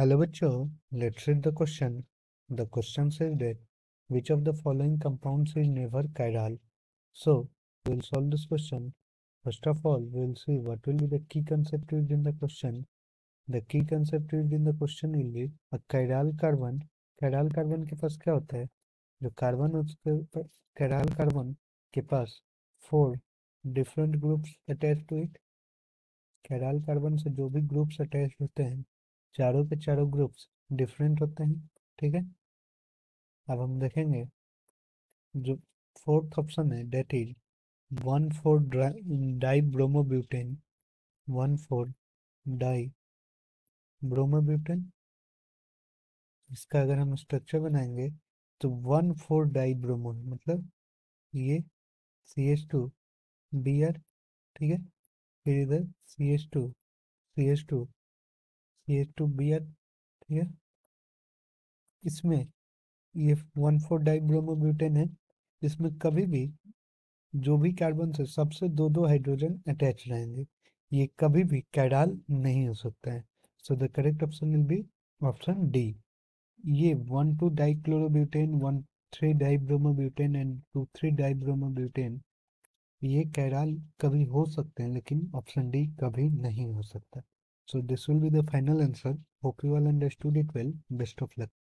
Hello बच्चों। Let's read the question the question says that which of the following compounds is never chiral so will solve this question first of all will see what will be the key concept used in the question the key concept used in the question will be a chiral carbon chiral carbon के पास क्या होता है? जो carbon उसके chiral carbon के पास four different groups attached to it chiral carbon से जो भी ग्रुप्स अटैच होते हैं चारों के चारों ग्रुप्स डिफरेंट होते हैं, ठीक है? अब हम देखेंगे, जो फोर्थ ऑप्शन है that is one four di bromobutane, one four di bromobutane. इसका अगर हम स्ट्रक्चर बनाएँगे तो वन फोर डाई ब्रोमो मतलब ये C H two B R ठीक है? फिर इधर C H two C H two ये टू बी आर ठीक है इसमें ये वन फोर डाइब्रोमोब्यूटेन है इसमें कभी भी जो भी कार्बन से सबसे दो दो हाइड्रोजन अटैच रहेंगे, ये कभी भी कैडाल नहीं हो सकता है। So the correct option will be option D ये one two dichlorobutane one three dibromobutane and two three dibromobutane ये कैडाल कभी हो सकते हैं, लेकिन ऑप्शन डी कभी नहीं हो सकता। So this will be the final answer. Hope you all understood it well. Best of luck.